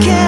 can't